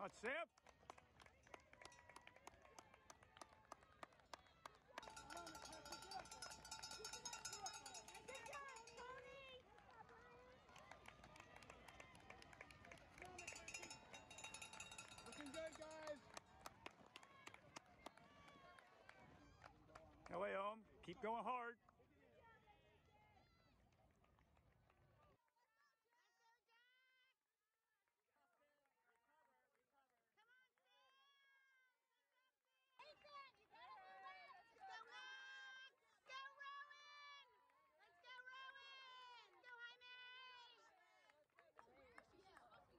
Sam. Good! Looking good, guys. No home. Keep going hard. Ethan, you got it, Rowan! Let's go, Max! Go, Rowan! Let's go, Rowan! Go, Jaime!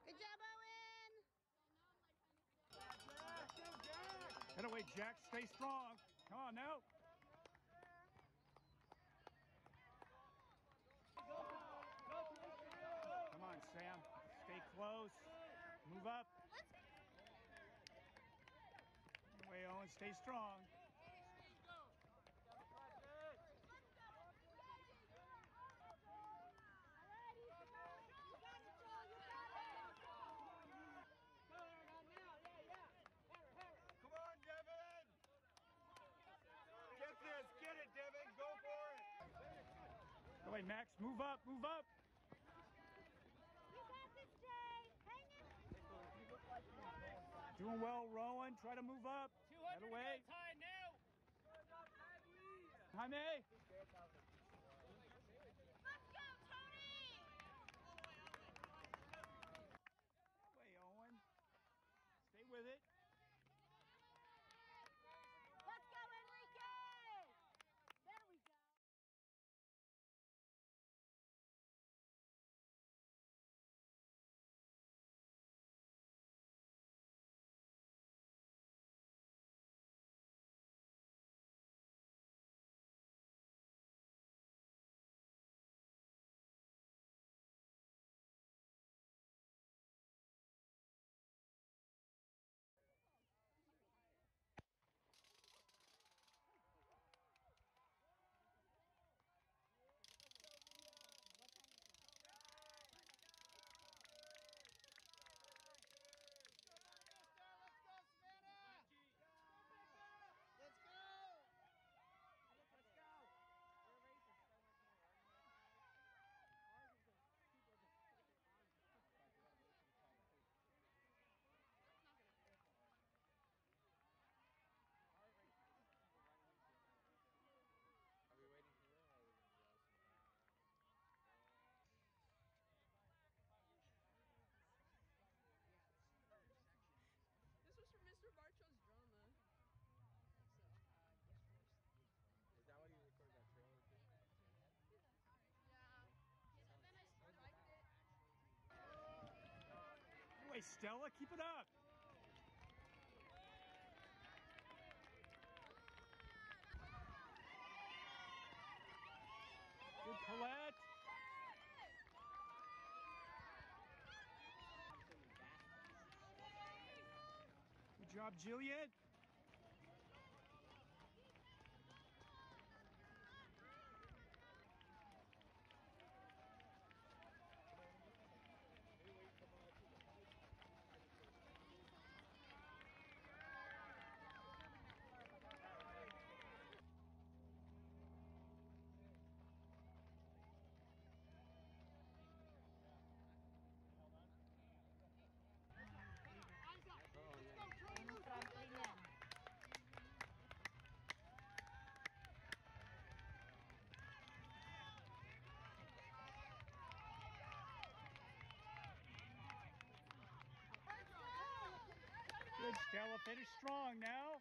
Good job, Head away, Jack. Stay strong. Come on now. Come on, Sam. Stay close. Move up. Let's away, Owen. Stay strong. Come on, Devin. Get this. Get it, Devin. Go for it. Head away, Max. Move up. Move up. This, Jay! Hang it! Doing well, Rowan. Try to move up. Head away. Tied now. Jaime. Head Stella. Keep it up. Good Colette. Good job, Jillian. Good, Stella. Finish strong now.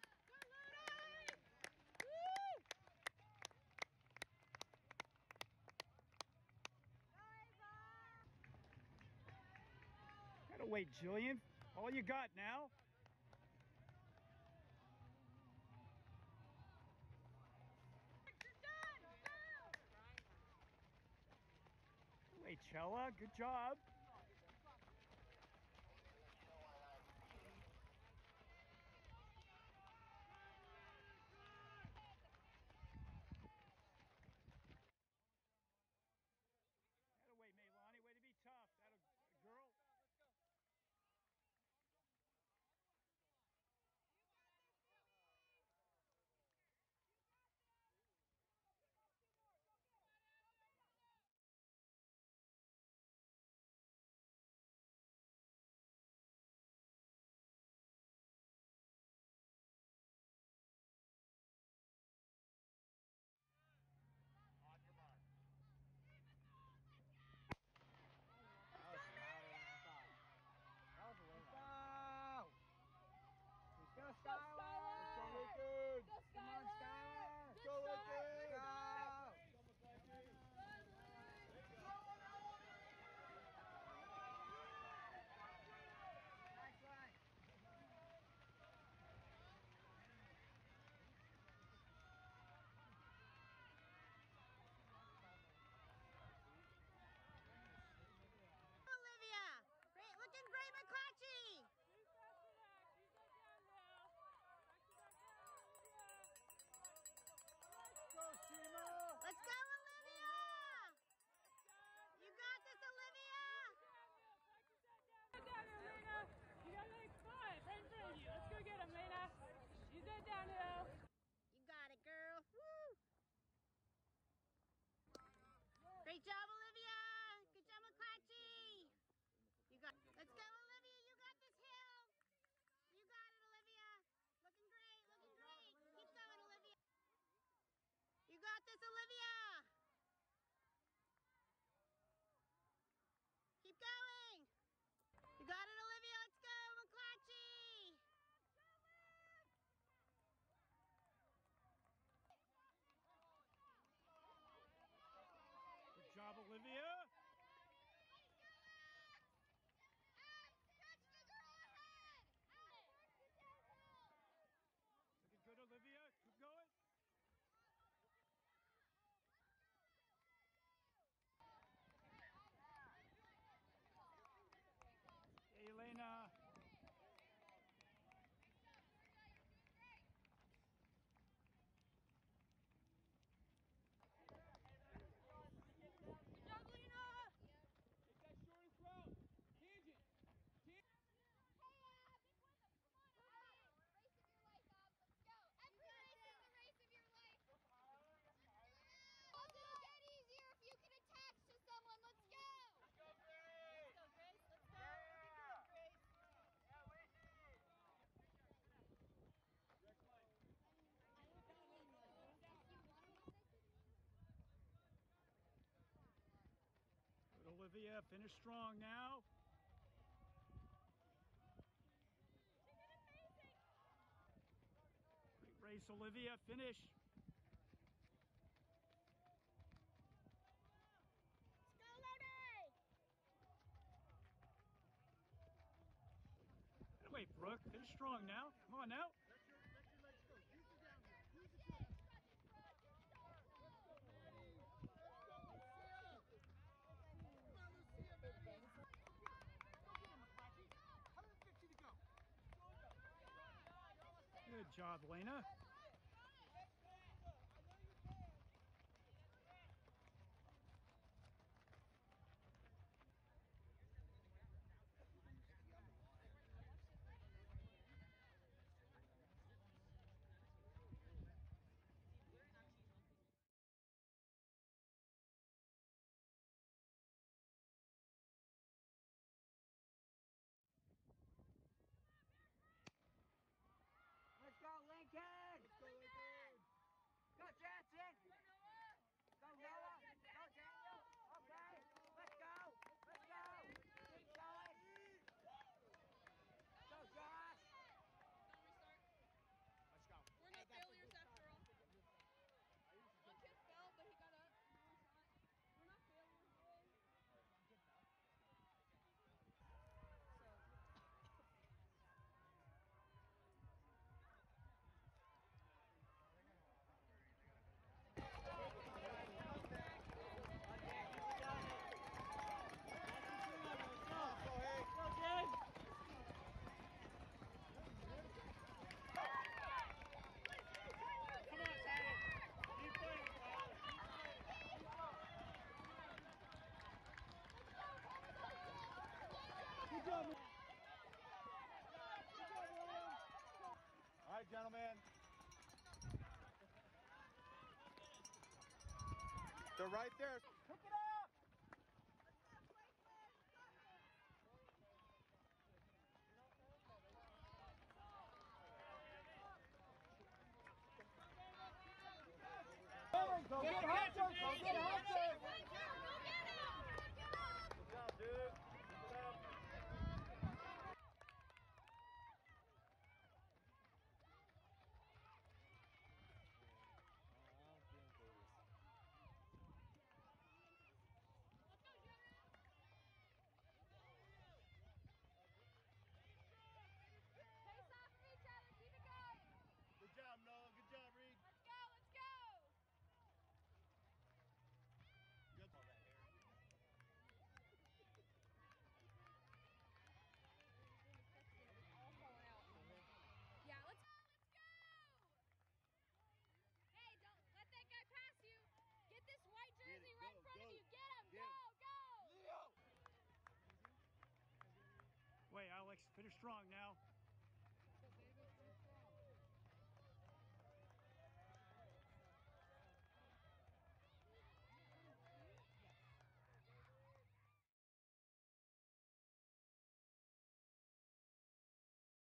Gotta wait, Jillian. All you got now. Wait, Chella. Good job. Skylar! Olivia, finish strong now. Great race, Olivia, finish. Wait, Brooke, finish strong now. Come on now. job, lena. gentlemen. They're right there. Pick it up. Go get Hudson. Go get Hudson. strong now.